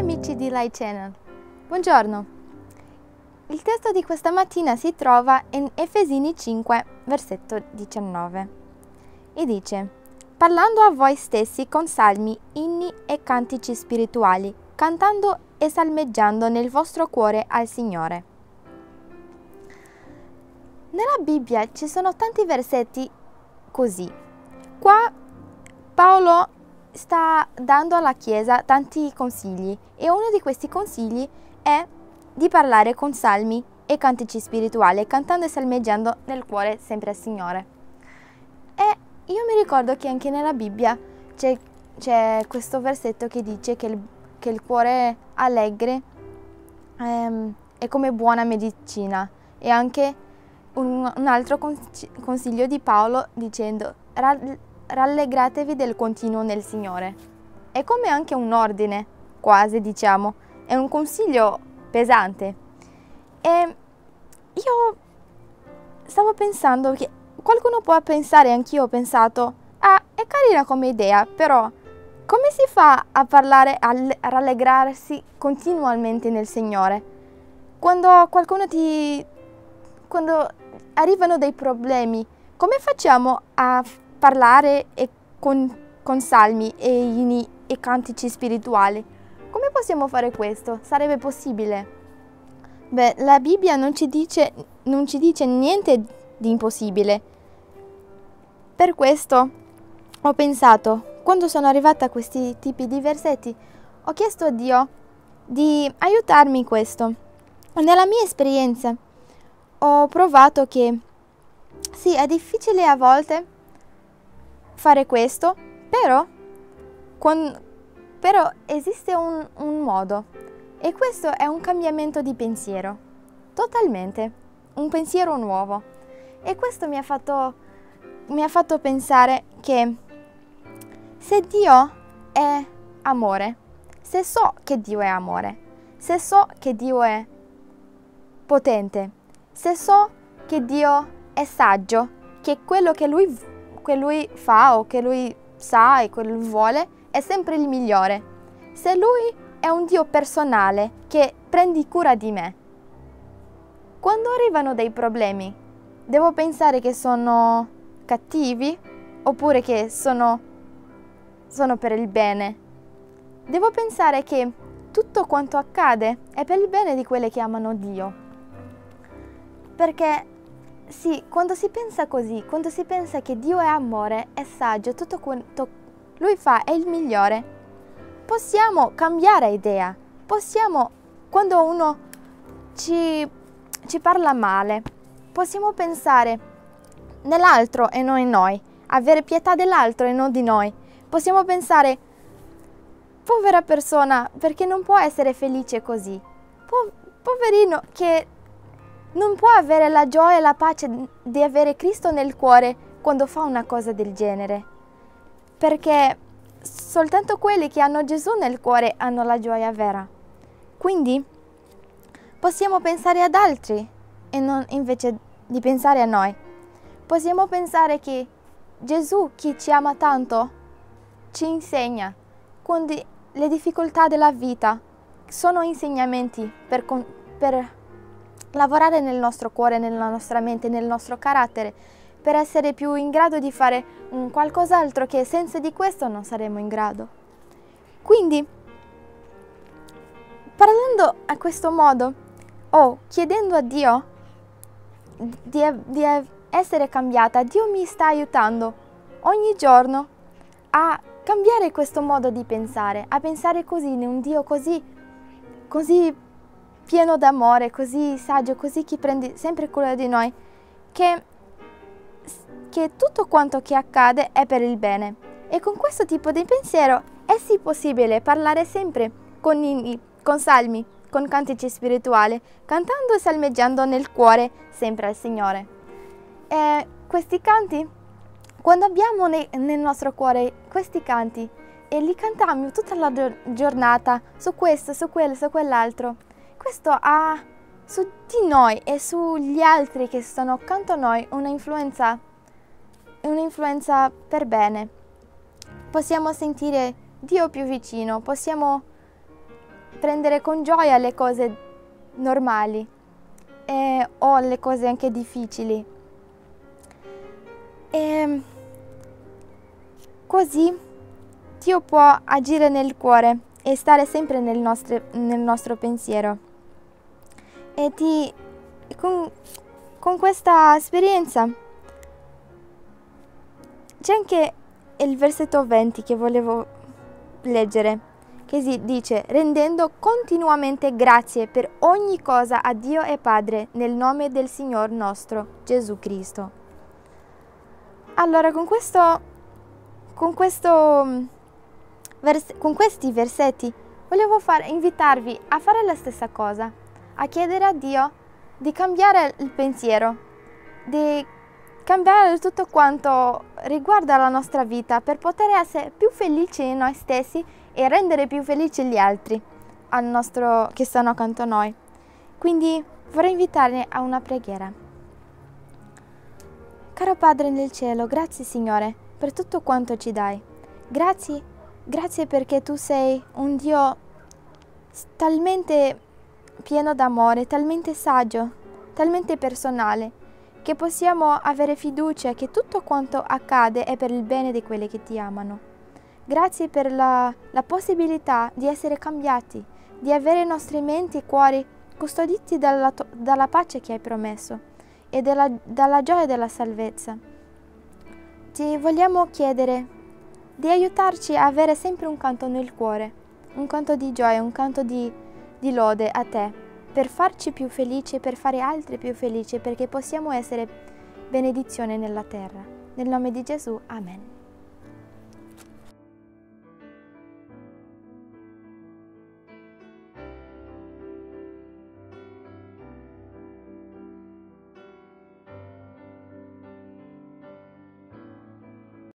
amici di Light Channel, buongiorno. Il testo di questa mattina si trova in Efesini 5, versetto 19 e dice Parlando a voi stessi con salmi, inni e cantici spirituali, cantando e salmeggiando nel vostro cuore al Signore. Nella Bibbia ci sono tanti versetti così. Qua Paolo sta dando alla Chiesa tanti consigli e uno di questi consigli è di parlare con salmi e cantici spirituali, cantando e salmeggiando nel cuore sempre al Signore. E io mi ricordo che anche nella Bibbia c'è, c'è questo versetto che dice che il, che il cuore allegre ehm, è come buona medicina e anche un, un altro consiglio di Paolo dicendo rallegratevi del continuo nel Signore. È come anche un ordine, quasi diciamo, è un consiglio pesante. E io stavo pensando che qualcuno può pensare, anch'io ho pensato, ah, è carina come idea, però come si fa a parlare, a rallegrarsi continuamente nel Signore? Quando qualcuno ti... quando arrivano dei problemi, come facciamo a parlare con, con salmi e inni e cantici spirituali. Come possiamo fare questo? Sarebbe possibile? Beh, la Bibbia non ci dice, non ci dice niente di impossibile. Per questo ho pensato, quando sono arrivata a questi tipi di versetti, ho chiesto a Dio di aiutarmi in questo. Nella mia esperienza ho provato che sì, è difficile a volte fare questo, però, con, però esiste un, un modo. E questo è un cambiamento di pensiero, totalmente, un pensiero nuovo. E questo mi ha fatto, mi ha fatto pensare che se Dio è amore, se so che Dio è amore, se so che Dio è potente, se so che Dio è saggio, che quello che Lui che lui fa o che lui sa e che vuole è sempre il migliore. Se lui è un Dio personale che prendi cura di me, quando arrivano dei problemi, devo pensare che sono cattivi oppure che sono, sono per il bene. Devo pensare che tutto quanto accade è per il bene di quelle che amano Dio. Perché sì, quando si pensa così, quando si pensa che Dio è amore, è saggio, tutto quanto Lui fa è il migliore, possiamo cambiare idea. Possiamo, quando uno ci, ci parla male, possiamo pensare nell'altro e non in noi, avere pietà dell'altro e non di noi. Possiamo pensare, povera persona, perché non può essere felice così. Po- poverino che non può avere la gioia e la pace di avere Cristo nel cuore quando fa una cosa del genere, perché soltanto quelli che hanno Gesù nel cuore hanno la gioia vera. Quindi possiamo pensare ad altri e non invece di pensare a noi. Possiamo pensare che Gesù, che ci ama tanto, ci insegna quando le difficoltà della vita sono insegnamenti per, per lavorare nel nostro cuore, nella nostra mente, nel nostro carattere, per essere più in grado di fare un qualcos'altro che senza di questo non saremo in grado. Quindi, parlando a questo modo, o chiedendo a Dio di, di essere cambiata, Dio mi sta aiutando ogni giorno a cambiare questo modo di pensare, a pensare così in un Dio così, così pieno d'amore, così saggio, così che prende sempre cura di noi, che, che tutto quanto che accade è per il bene. E con questo tipo di pensiero è sì possibile parlare sempre con inni, con salmi, con cantici spirituali, cantando e salmeggiando nel cuore sempre al Signore. E questi canti, quando abbiamo ne, nel nostro cuore questi canti e li cantiamo tutta la giornata su questo, su quello, su quell'altro, questo ha su di noi e sugli altri che stanno accanto a noi un'influenza, un'influenza per bene. Possiamo sentire Dio più vicino, possiamo prendere con gioia le cose normali eh, o le cose anche difficili. E così Dio può agire nel cuore e stare sempre nel, nostre, nel nostro pensiero. E ti, con, con questa esperienza c'è anche il versetto 20 che volevo leggere che si dice rendendo continuamente grazie per ogni cosa a Dio e Padre nel nome del Signor nostro Gesù Cristo. Allora, con questo, con questo, con questi versetti volevo far, invitarvi a fare la stessa cosa, a chiedere a Dio di cambiare il pensiero, di cambiare tutto quanto riguarda la nostra vita per poter essere più felici di noi stessi e rendere più felici gli altri nostro, che stanno accanto a noi. Quindi vorrei invitarvi a una preghiera. Caro Padre nel cielo, grazie Signore per tutto quanto ci dai. Grazie, grazie perché tu sei un Dio talmente pieno d'amore, talmente saggio, talmente personale, che possiamo avere fiducia che tutto quanto accade è per il bene di quelli che ti amano. Grazie per la, la possibilità di essere cambiati, di avere i nostri menti e cuori custoditi dalla, dalla pace che hai promesso e della, dalla gioia della salvezza. Ti vogliamo chiedere di aiutarci a avere sempre un canto nel cuore, un canto di gioia, un canto di, di lode a te, per farci più felici e per fare altri più felici, perché possiamo essere benedizione nella terra. Nel nome di Gesù, Amen.